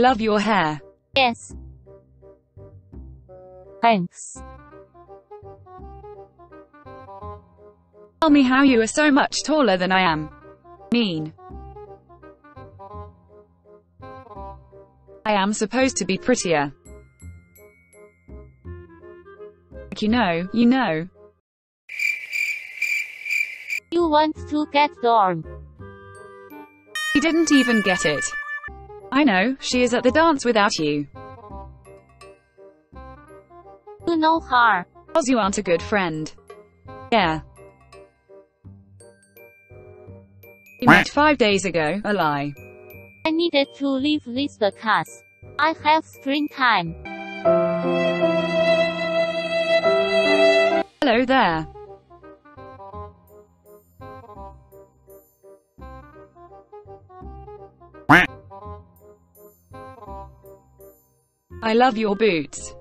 Love your hair. Yes. Thanks. Tell me how you are so much taller than I am. Mean. I am supposed to be prettier. Like you know, you know. You want to get dorm. He didn't even get it. I know, she is at the dance without you. You know her. Cause you aren't a good friend. Yeah. We met five days ago, a lie. I needed to leave this because I have screen time. Hello there. I love your boots.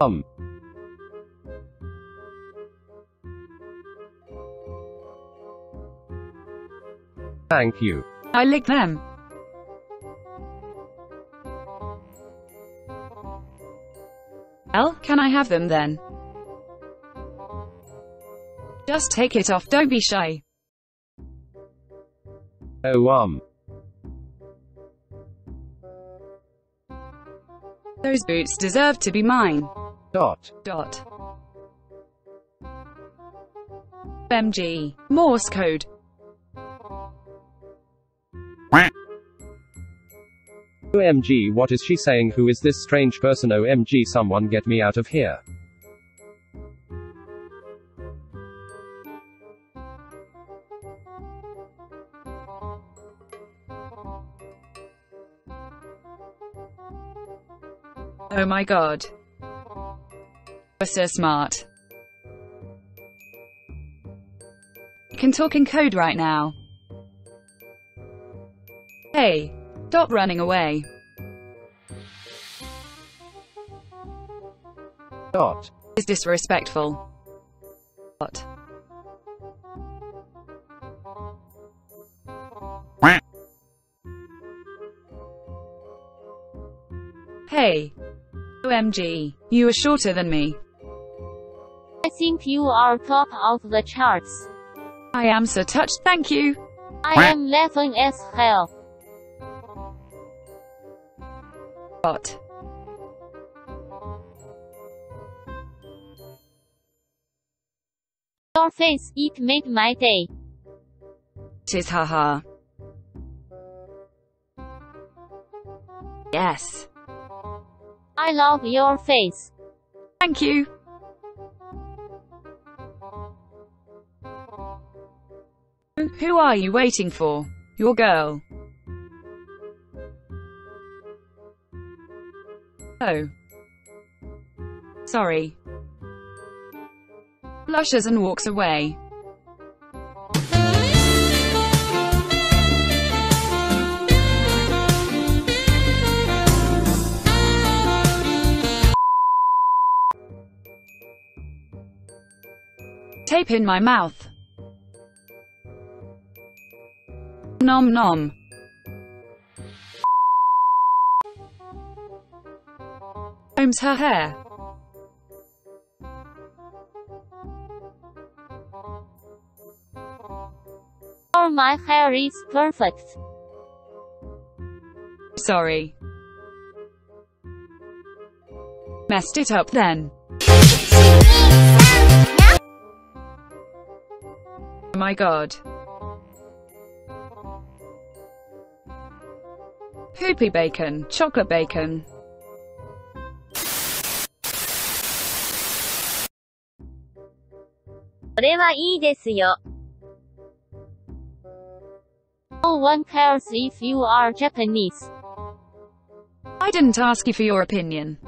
Um. Thank you. I lick them. Well, can I have them then? Just take it off, don't be shy. Oh um. Those boots deserve to be mine. Dot. Dot. MG. Morse code. OMG what is she saying who is this strange person OMG someone get me out of here. Oh my god. You're so smart. You can talk in code right now. Hey. Stop running away. Dot. Is disrespectful. What? Hey. OMG. You are shorter than me. I think you are top of the charts. I am so touched, thank you. I am laughing as hell. What? Your face, it made my day. Tis haha. Yes. I love your face. Thank you. Who are you waiting for? Your girl. Oh. Sorry. Blushes and walks away. Tape in my mouth. Nom nom. Combs her hair. Or my hair is perfect. Sorry. Messed it up then. my god. Poopy bacon, chocolate bacon. それはいいですよ. No one cares if you are Japanese. I didn't ask you for your opinion.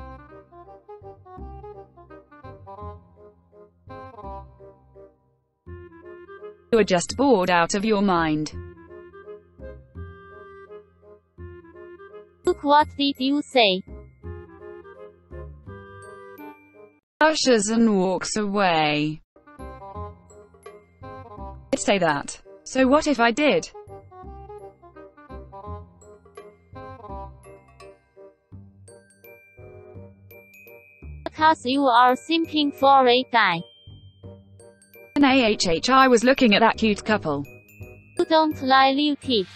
You're just bored out of your mind. Look what did you say? Ushers and walks away. I'd say that. So what if I did? Because you are simping for a guy. An AHH I was looking at that cute couple. You don't lie it.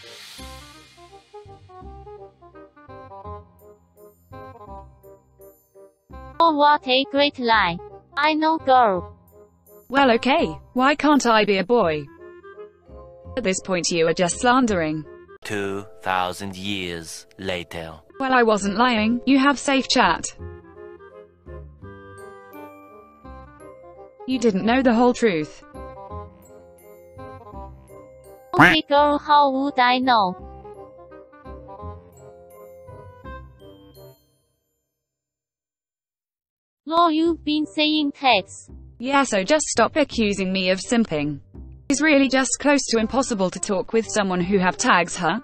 Oh what a great lie. I know girl. Well okay, why can't I be a boy? At this point you are just slandering. 2,000 years later. Well I wasn't lying, you have safe chat. You didn't know the whole truth. Okay girl how would I know? Law you've been saying text. Yeah so just stop accusing me of simping. It's really just close to impossible to talk with someone who have tags huh?